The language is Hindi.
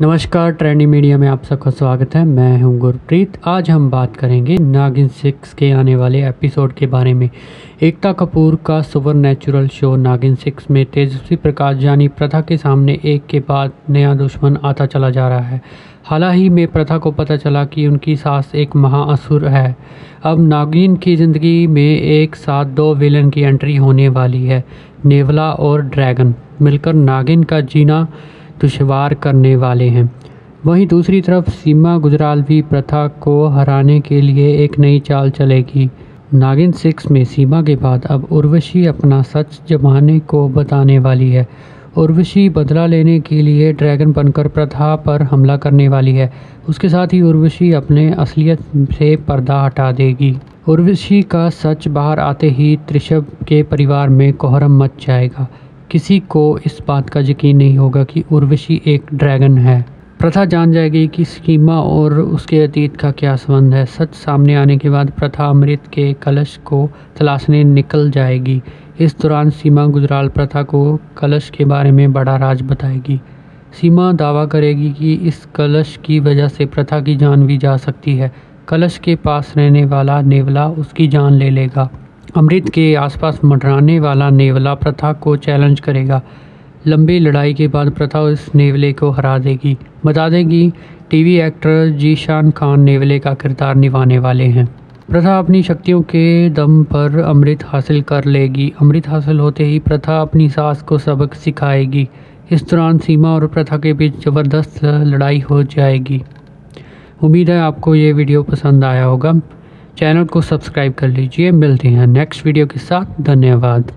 नमस्कार, ट्रेंडी मीडिया में आप सबका स्वागत है। मैं हूँ गुरप्रीत। आज हम बात करेंगे नागिन सिक्स के आने वाले एपिसोड के बारे में। एकता कपूर का supernatural show Naagin six में तेजस्वी प्रकाश जानी प्रथा के सामने एक के बाद नया दुश्मन आता चला जा रहा है। हाल ही में प्रथा को पता चला कि उनकी सास एक महाअसुर है। अब नागिन की ज़िंदगी में एक साथ दो विलन की एंट्री होने वाली है, नेवला और ड्रैगन। मिलकर नागिन का जीना दुशवार करने वाले हैं। वहीं दूसरी तरफ़ सीमा गुजराल भी प्रथा को हराने के लिए एक नई चाल चलेगी। नागिन सिक्स में सीमा के बाद अब उर्वशी अपना सच जमाने को बताने वाली है। उर्वशी बदला लेने के लिए ड्रैगन बनकर प्रथा पर हमला करने वाली है। उसके साथ ही उर्वशी अपने असलियत से पर्दा हटा देगी। उर्वशी का सच बाहर आते ही त्रिशब के परिवार में कोहरम मच जाएगा। किसी को इस बात का यकीन नहीं होगा कि उर्वशी एक ड्रैगन है। प्रथा जान जाएगी कि सीमा और उसके अतीत का क्या संबंध है। सच सामने आने के बाद प्रथा अमृत के कलश को तलाशने निकल जाएगी। इस दौरान सीमा गुजराल प्रथा को कलश के बारे में बड़ा राज बताएगी। सीमा दावा करेगी कि इस कलश की वजह से प्रथा की जान भी जा सकती है। कलश के पास रहने वाला नेवला उसकी जान ले लेगा। अमृत के आसपास मंडराने वाला नेवला प्रथा को चैलेंज करेगा। लंबी लड़ाई के बाद प्रथा उस नेवले को हरा देगी। बता देगी टीवी एक्टर जीशान खान नेवले का किरदार निभाने वाले हैं। प्रथा अपनी शक्तियों के दम पर अमृत हासिल कर लेगी। अमृत हासिल होते ही प्रथा अपनी सास को सबक सिखाएगी। इस दौरान सीमा और प्रथा के बीच ज़बरदस्त लड़ाई हो जाएगी। उम्मीद है आपको ये वीडियो पसंद आया होगा। चैनल को सब्सक्राइब कर लीजिए। मिलते हैं नेक्स्ट वीडियो के साथ। धन्यवाद।